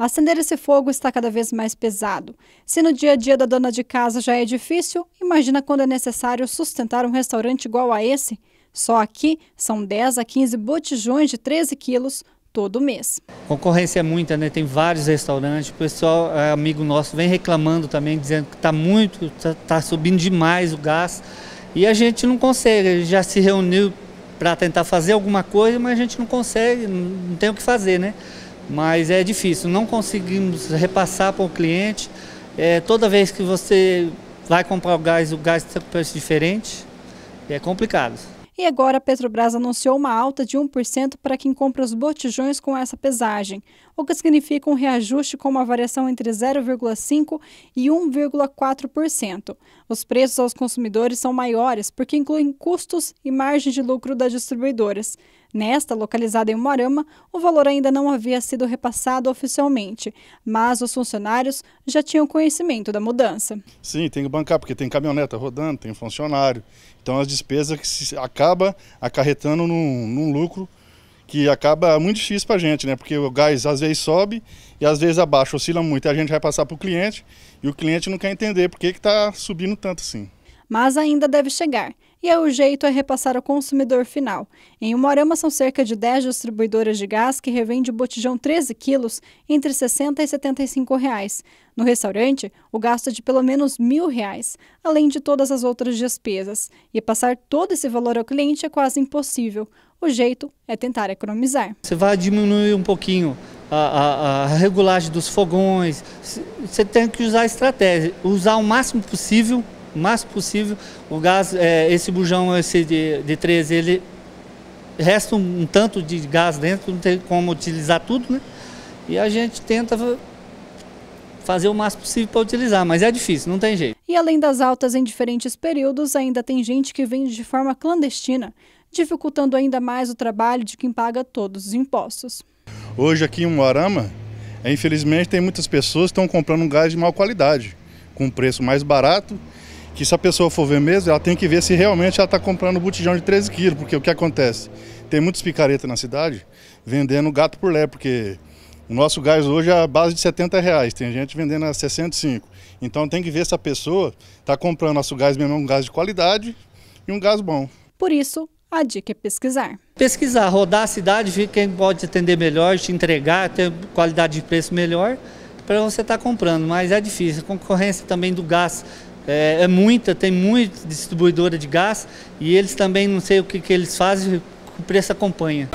Acender esse fogo está cada vez mais pesado. Se no dia a dia da dona de casa já é difícil, imagina quando é necessário sustentar um restaurante igual a esse. Só aqui são 10 a 15 botijões de 13 quilos todo mês. Concorrência é muita, né? Tem vários restaurantes. O pessoal, é, amigo nosso, vem reclamando também, dizendo que está muito, está tá subindo demais o gás. E a gente não consegue, já se reuniu para tentar fazer alguma coisa, mas a gente não consegue, não tem o que fazer, né? Mas é difícil, não conseguimos repassar para o cliente. É, toda vez que você vai comprar o gás, o gás está com preço diferente, é complicado. E agora a Petrobras anunciou uma alta de 1% para quem compra os botijões com essa pesagem, o que significa um reajuste com uma variação entre 0,5% e 1,4%. Os preços aos consumidores são maiores porque incluem custos e margem de lucro das distribuidoras. Nesta, localizada em Moarama, o valor ainda não havia sido repassado oficialmente, mas os funcionários já tinham conhecimento da mudança. Sim, tem que bancar, porque tem caminhoneta rodando, tem funcionário. Então as despesas que se acaba acarretando num, num lucro que acaba muito difícil para a gente, né? Porque o gás às vezes sobe e às vezes abaixa, oscila muito. A gente vai passar para o cliente e o cliente não quer entender por que está subindo tanto assim. Mas ainda deve chegar e o jeito é repassar ao consumidor final. Em Umorama são cerca de 10 distribuidoras de gás que revende o botijão 13 quilos entre 60 e 75 reais. No restaurante, o gasto é de pelo menos mil reais, além de todas as outras despesas. E passar todo esse valor ao cliente é quase impossível. O jeito é tentar economizar. Você vai diminuir um pouquinho a, a, a, regulagem dos fogões. Você tem que usar a estratégia, usar o máximo possível o máximo possível. O gás, é, esse bujão esse de, de 13, ele resta um, um, tanto de gás dentro, não tem como utilizar tudo, né? E a gente tenta fazer o máximo possível para utilizar, mas é difícil, não tem jeito. E além das altas em diferentes períodos, ainda tem gente que vende de forma clandestina, dificultando ainda mais o trabalho de quem paga todos os impostos. Hoje aqui em Moarama, infelizmente tem muitas pessoas que estão comprando um gás de má qualidade, com preço mais barato que se a pessoa for ver mesmo, ela tem que ver se realmente ela está comprando um botijão de 13 quilos, porque o que acontece? Tem muitos picaretas na cidade vendendo gato por lé, porque o nosso gás hoje é a base de 70 reais, tem gente vendendo a 65. Então tem que ver se a pessoa está comprando nosso gás mesmo, um gás de qualidade e um gás bom. Por isso, a dica é pesquisar. Pesquisar, rodar a cidade, ver quem pode atender melhor, te entregar, ter qualidade de preço melhor para você estar tá comprando. Mas é difícil, a concorrência também do gás é, é, muita, tem muita distribuidora de gás e eles também não sei o que, que eles fazem, o preço acompanha.